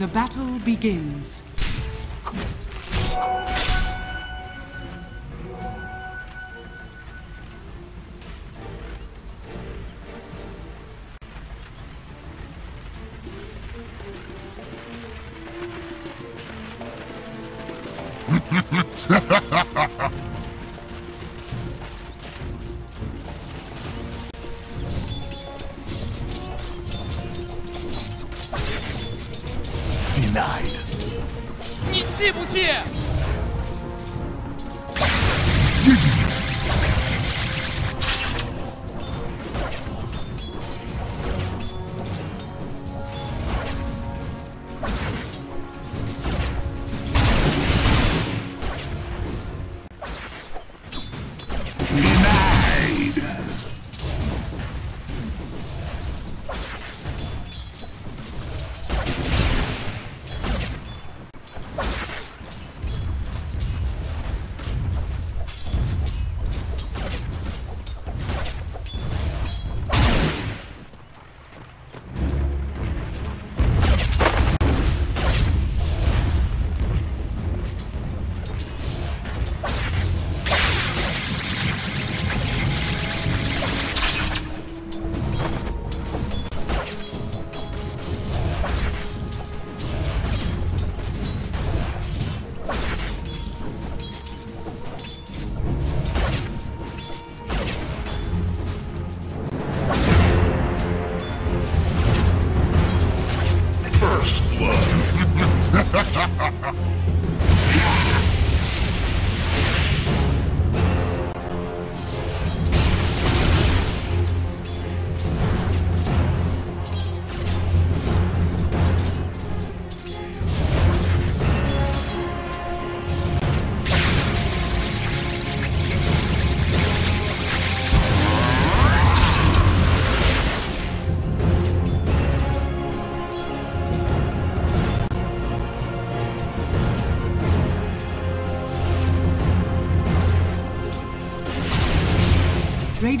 The battle begins.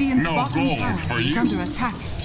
Radiant's no bottom tower is under attack.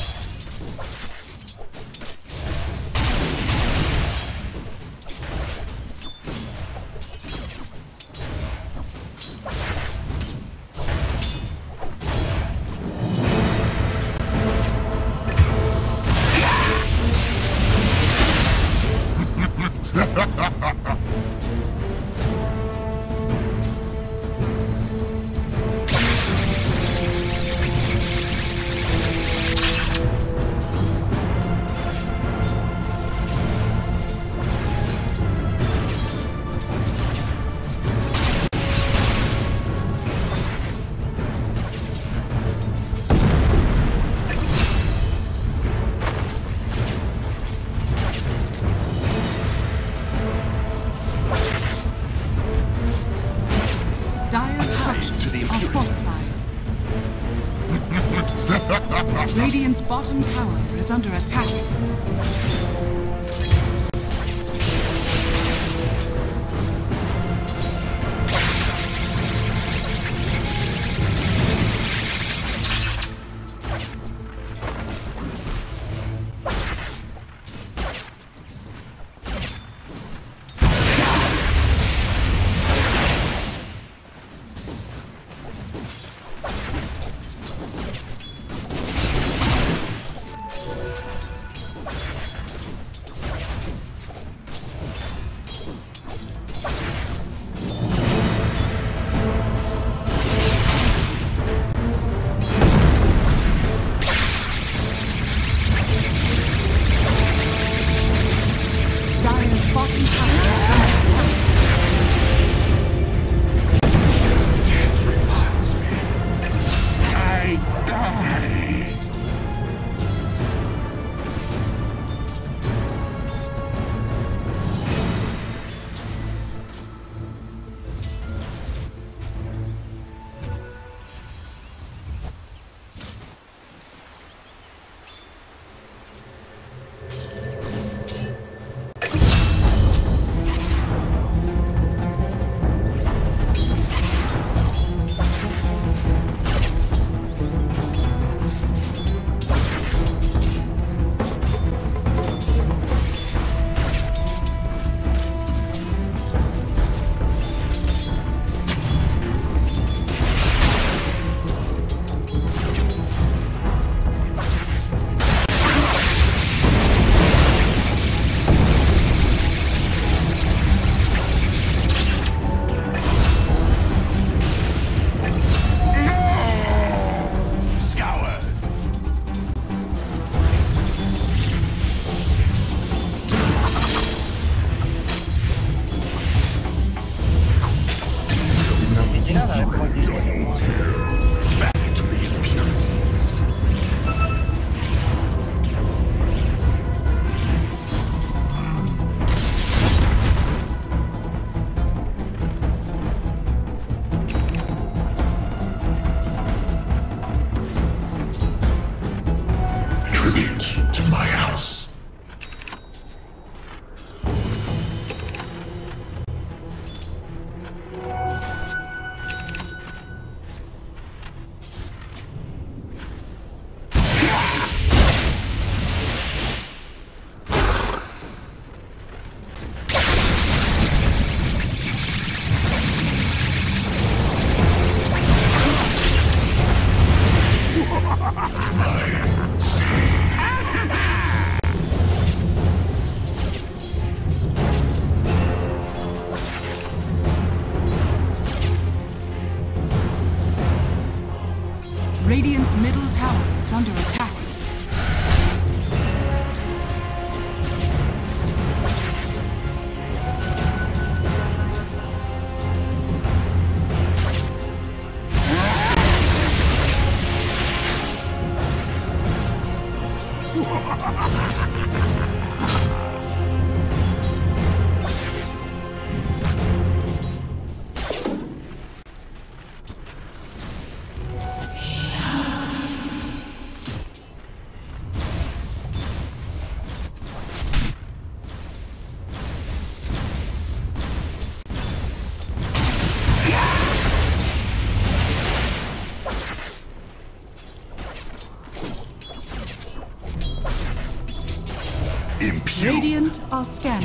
Radiant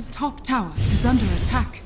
Dire's top tower is under attack.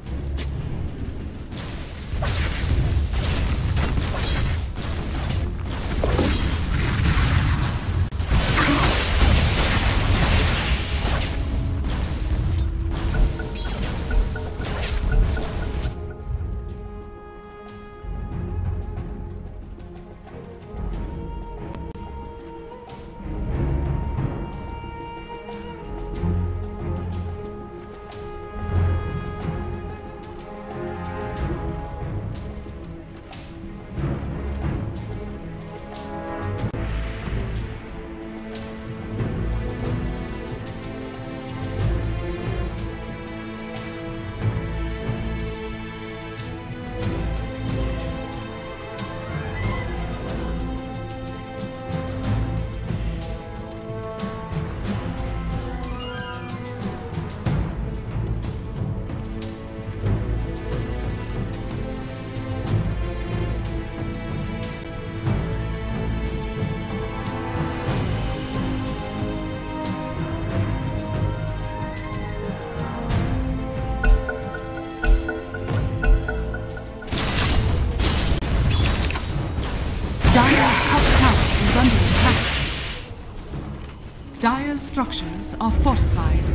Dire's structures are fortified.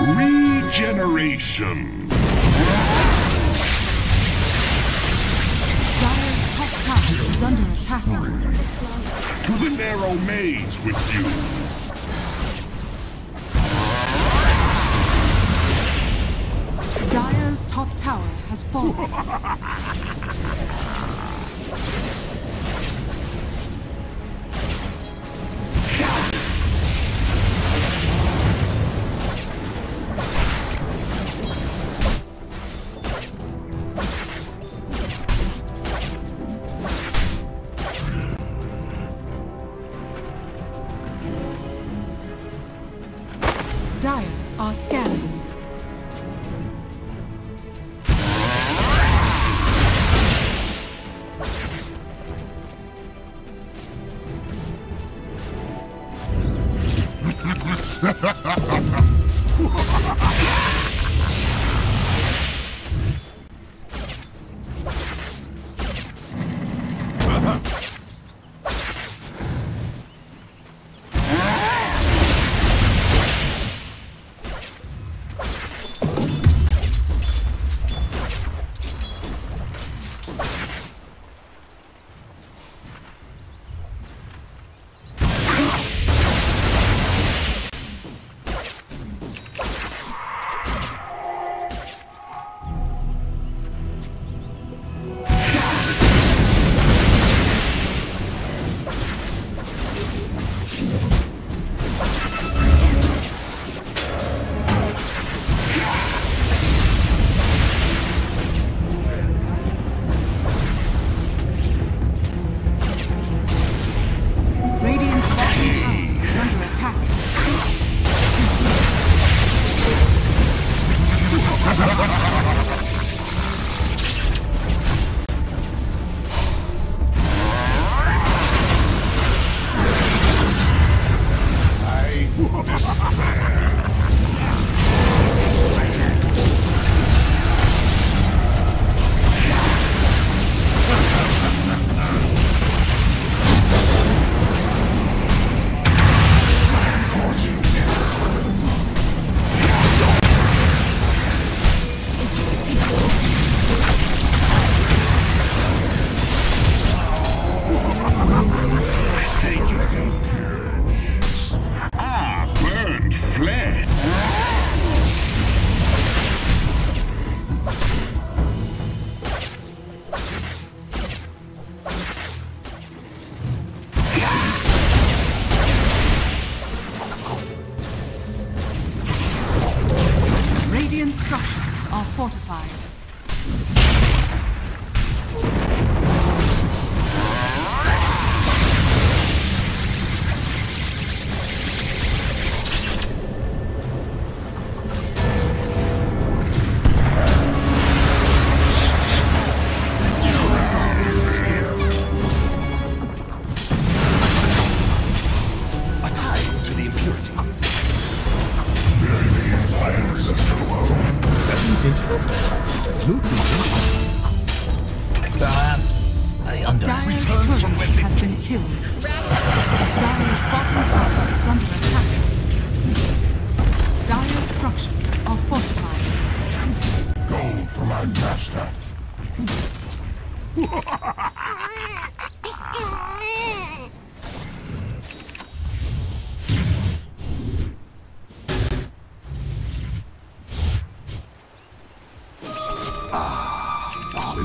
Regeneration. Dire's top tower is under attack. To the narrow maze with you. Dire's top tower has fallen.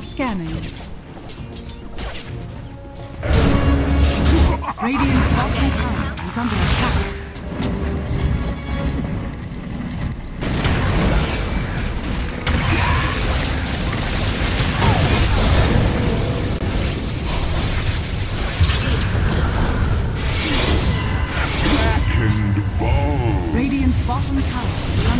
Are scanning. Radiant's bottom tower is under attack. Radiant's bottom tower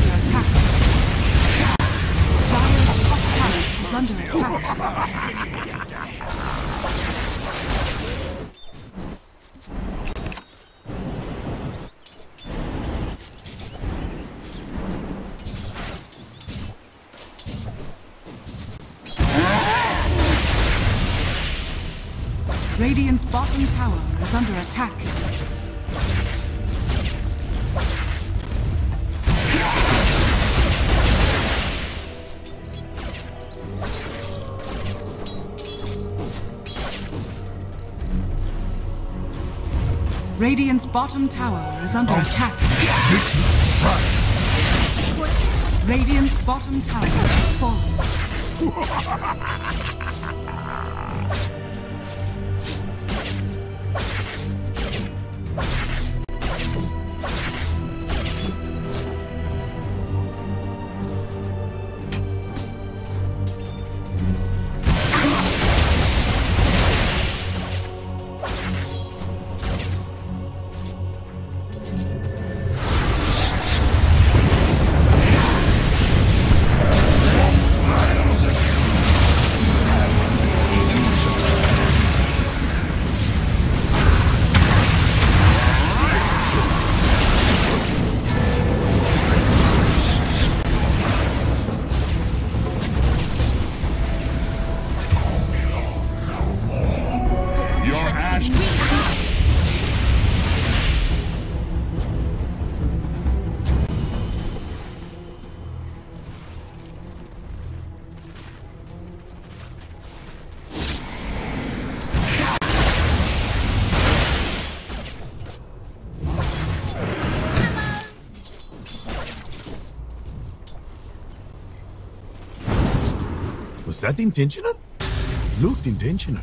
bottom tower is under attack. Radiant's bottom tower is under attack. Radiant's bottom tower has fallen. that intentional? Looked intentional.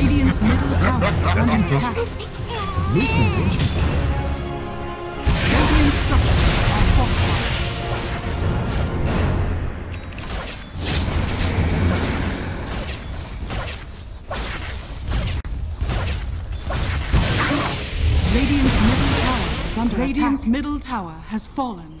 Radiant's middle tower is under attack. Radiant structures are fortified. Radiant's middle tower is under Radiant's attack. middle tower has fallen.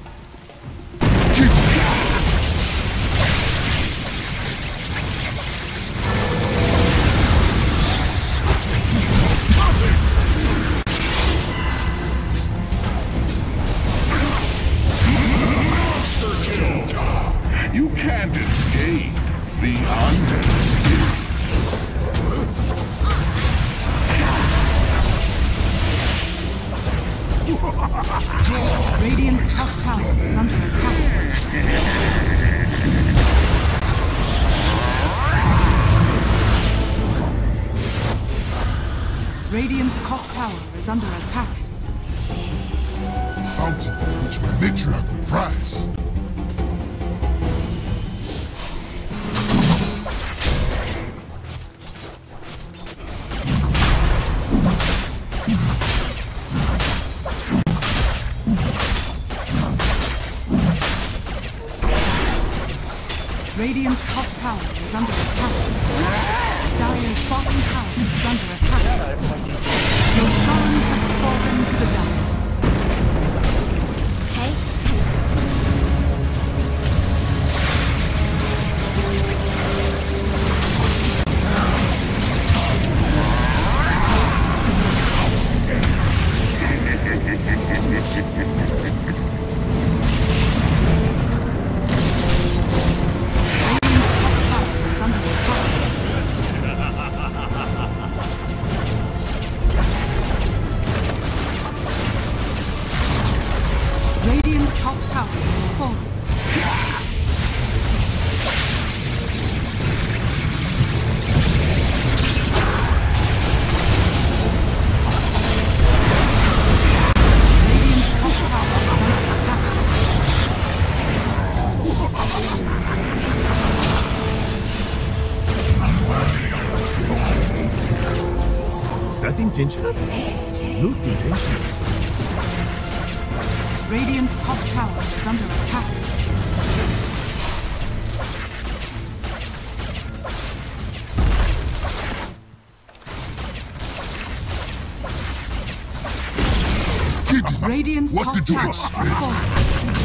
kidding? Radiance what top did you expect?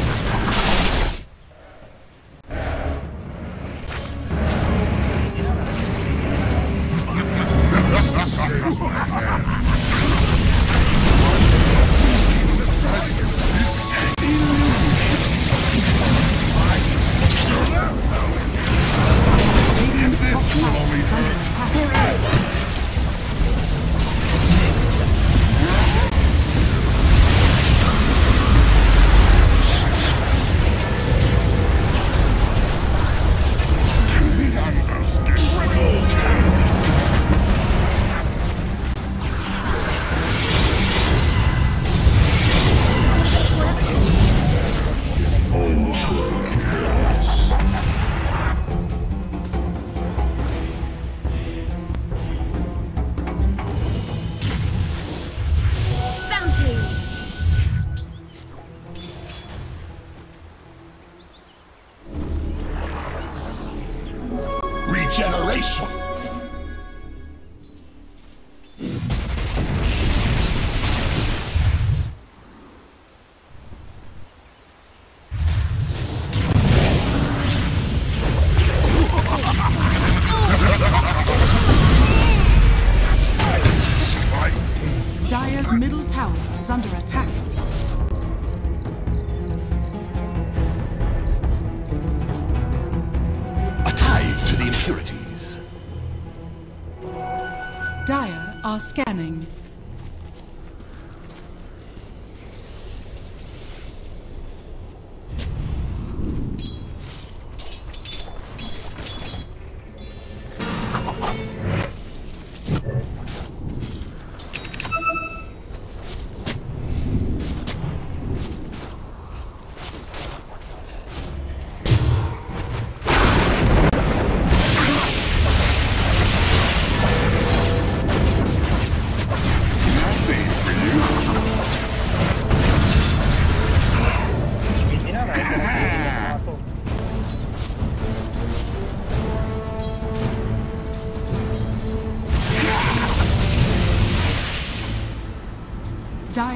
Moscow.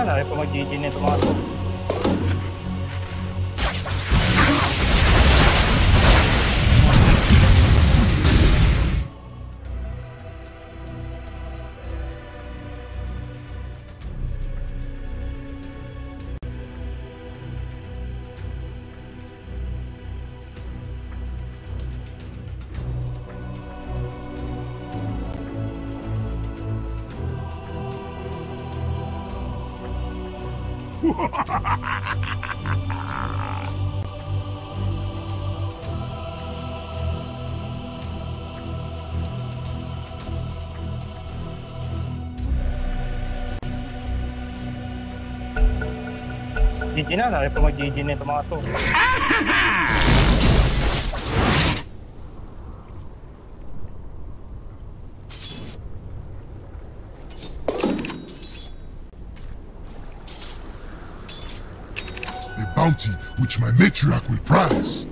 Na, sabi ko mag-GG na ito mga to. GG na, sabi ko mag-GG na ito mga to. A bounty which my matriarch will prize.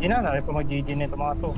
GG na, sabi ko mag-GG na ito mga to.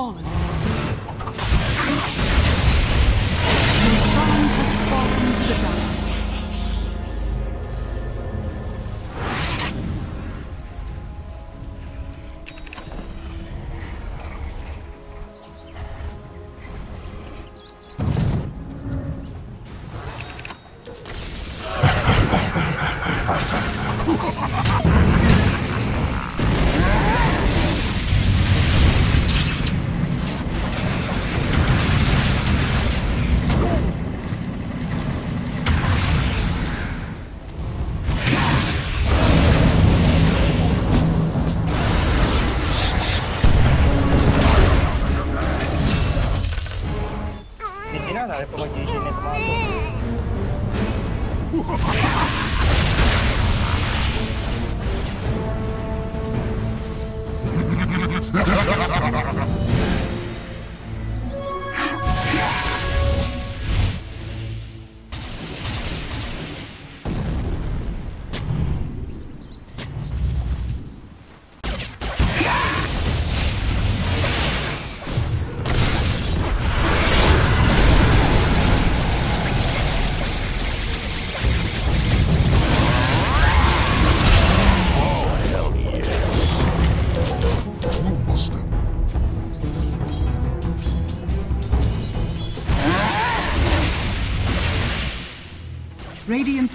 fallen.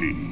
Unity.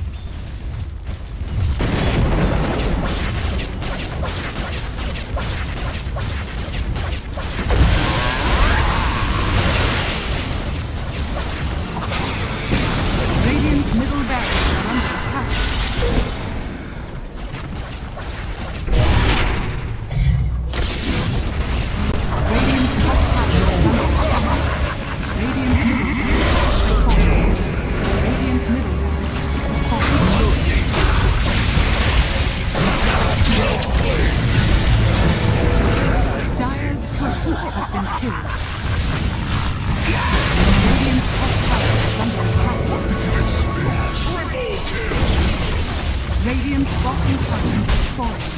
Radiant's bottom tower is falling.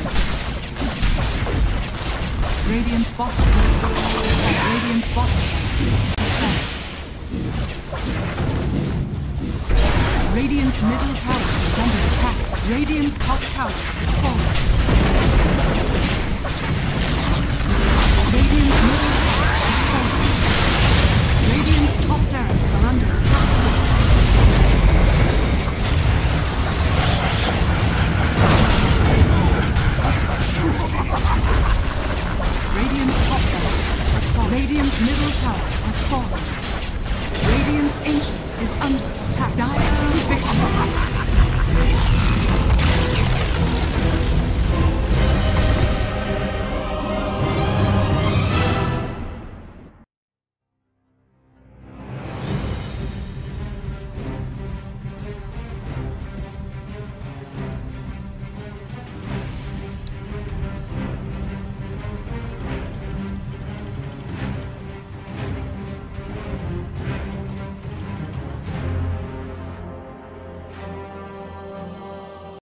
Radiant's bottom Radiant's bottom falling. Radiant's middle tower is under attack. Radiant's top tower is falling. Radiant's middle Radiant's top tower has fallen. Radiant's middle tower has fallen. Radiant's ancient is under attack. Dire victory.